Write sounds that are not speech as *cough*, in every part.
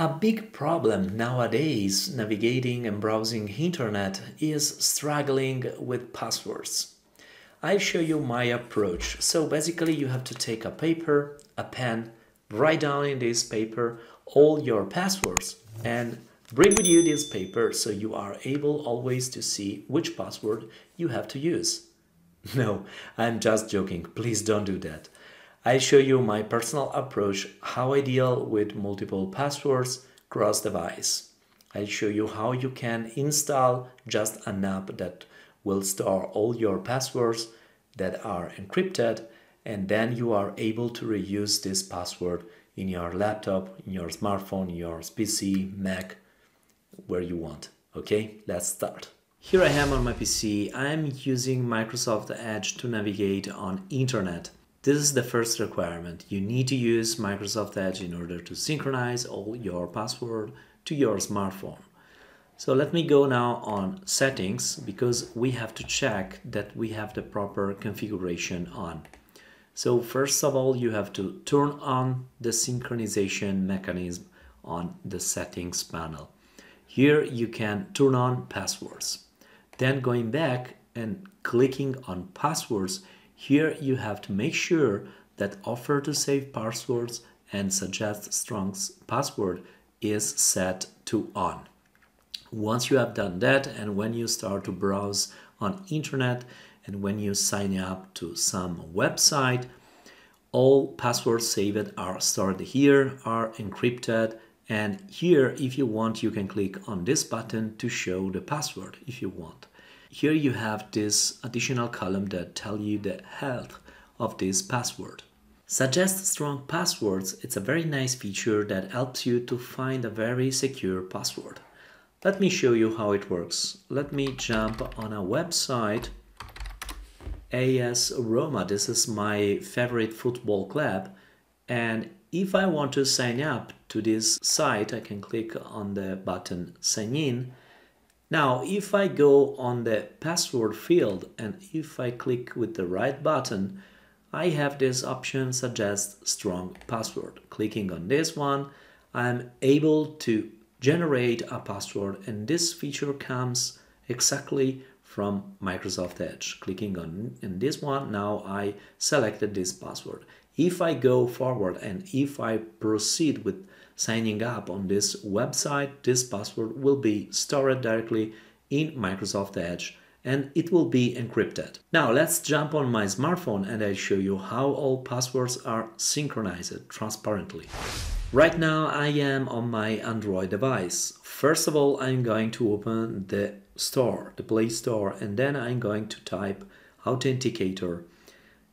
A big problem nowadays navigating and browsing internet is struggling with passwords. I'll show you my approach. So basically you have to take a paper, a pen, write down in this paper all your passwords and bring with you this paper so you are able always to see which password you have to use. *laughs* No, I'm just joking. Please don't do that. I show you my personal approach, how I deal with multiple passwords cross device. I'll show you how you can install just an app that will store all your passwords that are encrypted and then you are able to reuse this password in your laptop, in your smartphone, your PC, Mac, where you want. Okay, let's start. Here I am on my PC. I'm using Microsoft Edge to navigate on internet. This is the first requirement. You need to use Microsoft Edge in order to synchronize all your password to your smartphone. So let me go now on settings because we have to check that we have the proper configuration on. So first of all, you have to turn on the synchronization mechanism on the settings panel. Here you can turn on passwords. Then going back and clicking on passwords, here you have to make sure that offer to save passwords and suggest strong password is set to on. Once you have done that and when you start to browse on internet and when you sign up to some website, all passwords saved are stored here, are encrypted and here if you want you can click on this button to show the password if you want. Here you have this additional column that tell you the health of this password. Suggest strong passwords. It's a very nice feature that helps you to find a very secure password. Let me show you how it works. Let me jump on a website AS Roma. This is my favorite football club. And if I want to sign up to this site, I can click on the button sign in now, if I go on the password field and if I click with the right button, I have this option suggest strong password. Clicking on this one, I'm able to generate a password and this feature comes exactly from Microsoft Edge. Clicking on in this one, now I selected this password. If I go forward and if I proceed with signing up on this website, this password will be stored directly in Microsoft Edge and it will be encrypted. Now let's jump on my smartphone and I'll show you how all passwords are synchronized transparently. Right now I am on my Android device. First of all, I'm going to open the store, the Play Store, and then I'm going to type Authenticator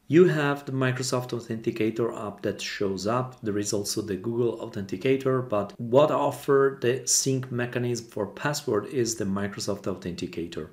you have the Microsoft Authenticator app that shows up. There is also the Google Authenticator, but what offer the sync mechanism for password is the Microsoft Authenticator.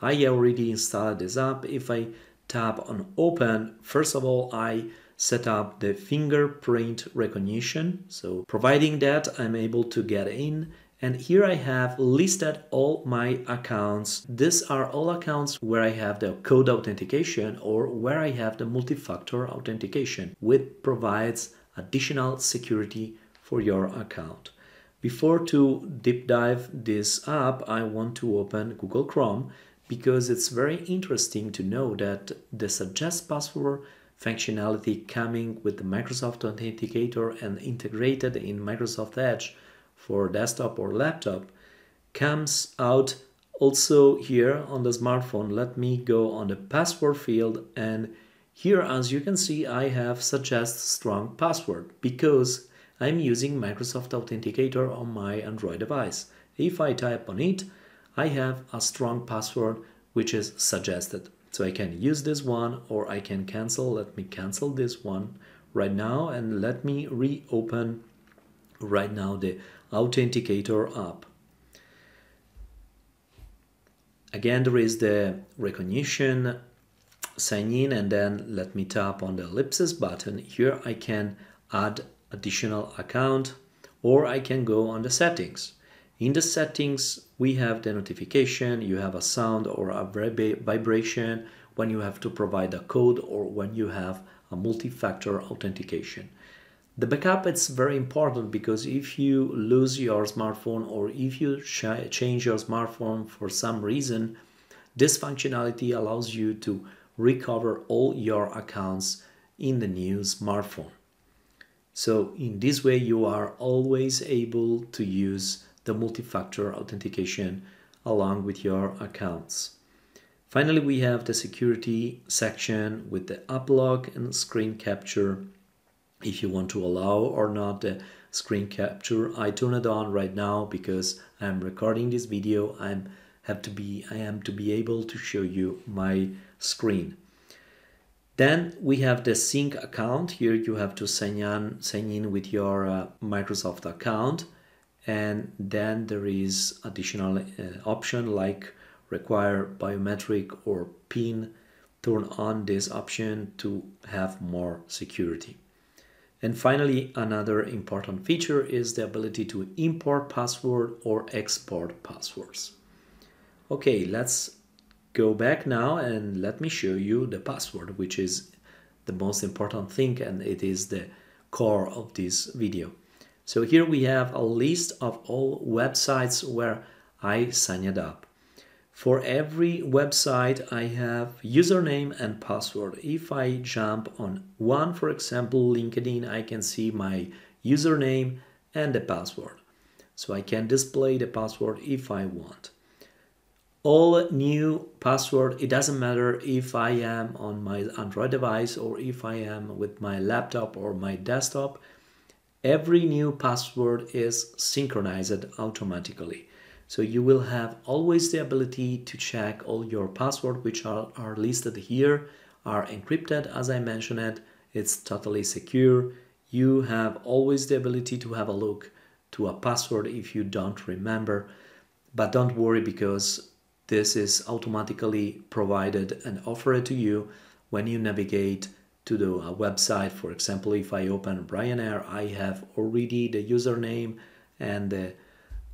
I already installed this app. If I tap on open, first of all, I set up the fingerprint recognition. So providing that I'm able to get in and here I have listed all my accounts. These are all accounts where I have the code authentication or where I have the multi-factor authentication, which provides additional security for your account. Before to deep dive this app, I want to open Google Chrome because it's very interesting to know that the suggest password functionality coming with the Microsoft Authenticator and integrated in Microsoft Edge for desktop or laptop comes out also here on the smartphone. Let me go on the password field and here as you can see I have suggest strong password because I'm using Microsoft Authenticator on my Android device. If I type on it, I have a strong password which is suggested. So I can use this one or I can cancel. Let me cancel this one right now and let me reopen right now the authenticator app. Again, there is the recognition, sign in, and then let me tap on the ellipsis button. Here I can add additional account or I can go on the settings. In the settings, we have the notification, you have a sound or a vibration when you have to provide a code or when you have a multi-factor authentication. The backup it's very important because if you lose your smartphone or if you change your smartphone for some reason, this functionality allows you to recover all your accounts in the new smartphone. So in this way, you are always able to use the multi-factor authentication along with your accounts. Finally, we have the security section with the app and screen capture. If you want to allow or not the screen capture, I turn it on right now because I'm recording this video. I'm have to be I am to be able to show you my screen. Then we have the sync account. Here you have to sign in, sign in with your uh, Microsoft account. And then there is additional uh, option like require biometric or PIN. Turn on this option to have more security. And finally, another important feature is the ability to import password or export passwords. Okay, let's go back now and let me show you the password, which is the most important thing and it is the core of this video. So here we have a list of all websites where I signed up. For every website I have username and password. If I jump on one, for example, LinkedIn, I can see my username and the password. So I can display the password if I want all new password it doesn't matter if i am on my android device or if i am with my laptop or my desktop every new password is synchronized automatically so you will have always the ability to check all your password which are, are listed here are encrypted as i mentioned it. It's totally secure. You have always the ability to have a look to a password if you don't remember. But don't worry because this is automatically provided and offered to you when you navigate to the uh, website. For example, if I open Ryanair, I have already the username and the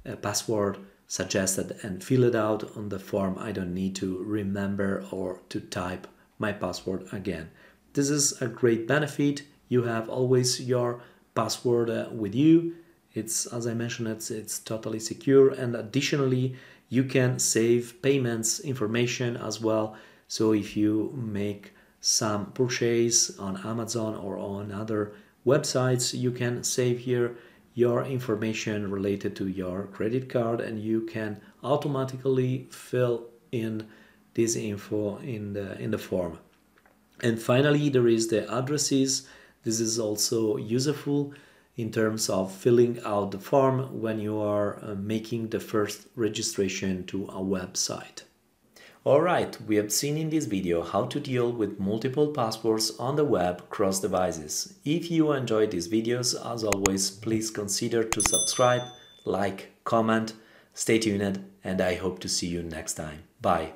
uh, password suggested and fill it out on the form. I don't need to remember or to type my password again. This is a great benefit. You have always your password uh, with you. It's as I mentioned, it's it's totally secure and additionally you can save payments information as well. So if you make some purchase on Amazon or on other websites, you can save here your information related to your credit card and you can automatically fill in this info in the in the form. And finally, there is the addresses. This is also useful in terms of filling out the form when you are uh, making the first registration to a website. Alright, we have seen in this video how to deal with multiple passwords on the web cross devices. If you enjoyed these videos, as always, please consider to subscribe, like, comment, stay tuned, and I hope to see you next time. Bye.